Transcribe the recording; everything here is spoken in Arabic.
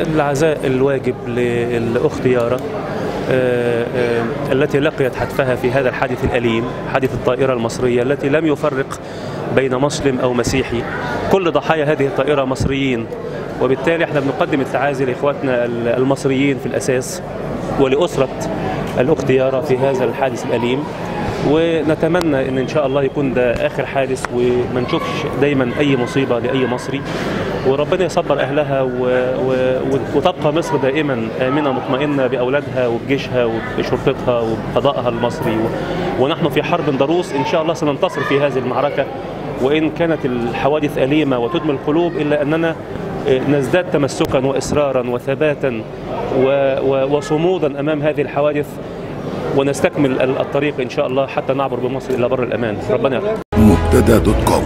العزاء الواجب للأخت يارا آه، آه، التي لقيت حتفها في هذا الحادث الأليم حادث الطائرة المصرية التي لم يفرق بين مسلم أو مسيحي. كل ضحايا هذه الطائرة مصريين وبالتالي إحنا بنقدم التعازي لإخواتنا المصريين في الأساس ولأسرة الاخت يارا في هذا الحادث الأليم. ونتمنى إن إن شاء الله يكون ده آخر حادث وما نشوفش دايما أي مصيبة لأي مصري. وربنا يصبر أهلها و... و... وتبقى مصر دائما آمنة مطمئنة بأولادها وبجيشها وبشرطتها وبقضائها المصري. و... ونحن في حرب ضروس إن شاء الله سننتصر في هذه المعركة. وإن كانت الحوادث أليمة وتدمي القلوب إلا أننا نزداد تمسكا واصرارا وثباتا و- و- وصمودا أمام هذه الحوادث. ونستكمل الطريق إن شاء الله حتى نعبر بمصر إلى بر الأمان. ربنا يرحم مبتدأ دوت كوم.